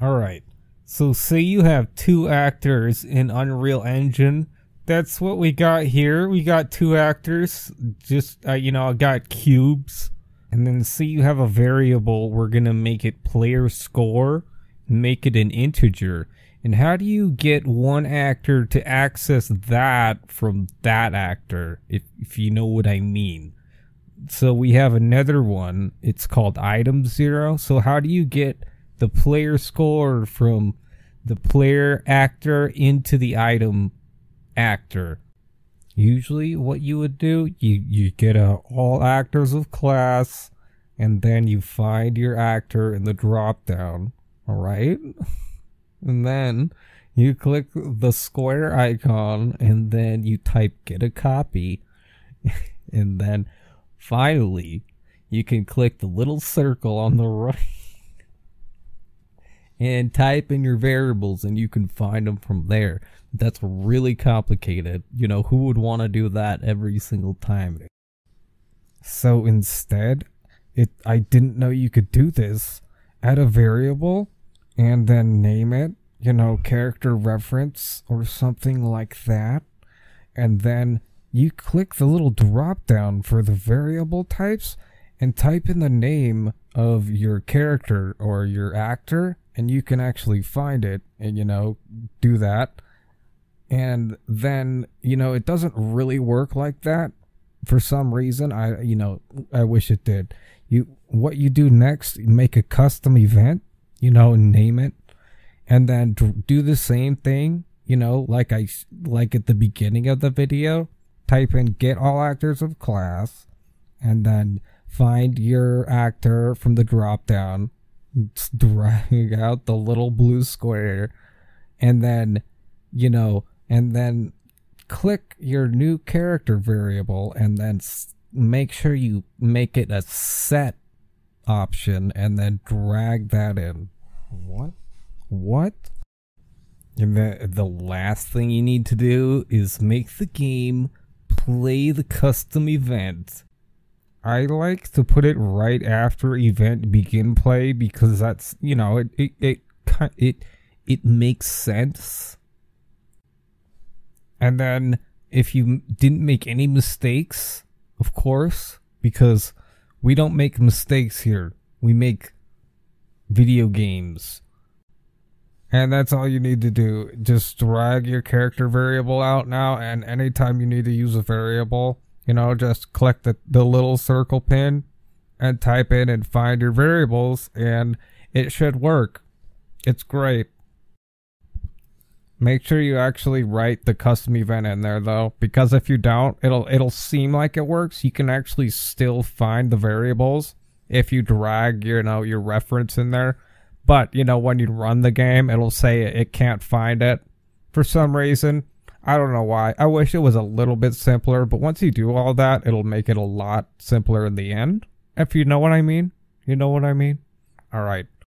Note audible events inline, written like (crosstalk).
Alright, so say you have two actors in Unreal Engine. That's what we got here. We got two actors, just, uh, you know, I got cubes. And then say you have a variable, we're gonna make it player score, make it an integer. And how do you get one actor to access that from that actor, if, if you know what I mean? So we have another one, it's called item zero. So how do you get the player score from the player actor into the item actor. Usually what you would do, you, you get a all actors of class and then you find your actor in the drop down. Alright? (laughs) And then you click the square icon and then you type get a copy. (laughs) and then finally you can click the little circle on the (laughs) right and type in your variables and you can find them from there. That's really complicated. You know, who would want to do that every single time? So instead, it I didn't know you could do this. Add a variable and then name it, you know, character reference or something like that. And then you click the little drop down for the variable types and type in the name of your character or your actor and you can actually find it and you know do that. And then you know it doesn't really work like that. For some reason i you know i wish it did. You what you do next make a custom event you know name it and then do the same thing you know like i like at the beginning of the video. Type in get all actors of class and then find your actor from the drop down drag out the little blue square and then you know and then click your new character variable and then make sure you make it a set option and then drag that in. What? What? And the the last thing you need to do is make the game play the custom event I like to put it right after event begin play because that's you know it it it it, it makes sense. And then if you didn't make any mistakes, of course, because we don't make mistakes here. We make video games. And that's all you need to do. Just drag your character variable out now and anytime you need to use a variable, you know, just click the, the little circle pin and type in and find your variables and it should work. It's great. Make sure you actually write the custom event in there though, because if you don't, it'll it'll seem like it works. You can actually still find the variables if you drag, you know, your reference in there. But, you know, when you run the game, it'll say it can't find it for some reason. I don't know why. I wish it was a little bit simpler, but once you do all that, it'll make it a lot simpler in the end. If you know what I mean. You know what I mean? All right.